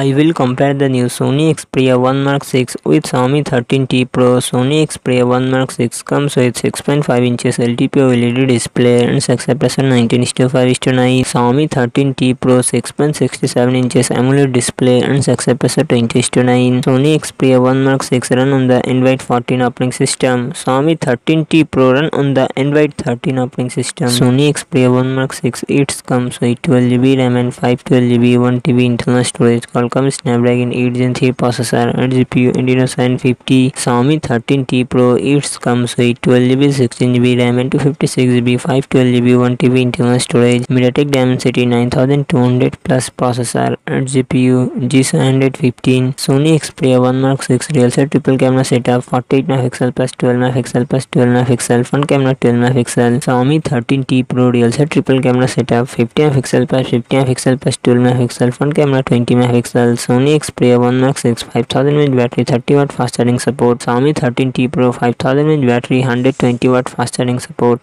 I will compare the new Sony Xperia 1 Mark 6 with Xiaomi 13T Pro. Sony Xperia 1 Mark 6 comes with 6.5 inches LTPO LED display and success ratio 19 5 9. Xiaomi 13T Pro 6.67 inches AMOLED display and success ratio 20 9. Sony Xperia 1 Mark 6 run on the Android 14 operating system. Xiaomi 13T Pro run on the Android 13 operating system. Sony Xperia 1 Mark 6 it comes with 12GB RAM and 512GB 1TB internal storage. Qualcomm Snapdragon 8 Gen 3 processor and GPU Adreno 750. Xiaomi 13T Pro it comes with 12GB 16GB RAM and 256GB 512GB 1TB internal storage. MediaTek Dimensity 9200 plus processor and GPU G715. Sony Xperia 1 Mark 6 real set triple camera setup 48 megapixel plus 12 megapixel plus 12 megapixel front camera 12 megapixel. Xiaomi 13T Pro real set triple camera setup 50 megapixel plus 50 megapixel plus 12 megapixel front camera 20 megapixel Sony Xperia 1 Mark 6 5000 mAh battery 30 watt fast charging support Xiaomi 13T Pro 5000 mAh battery 120 watt fast charging support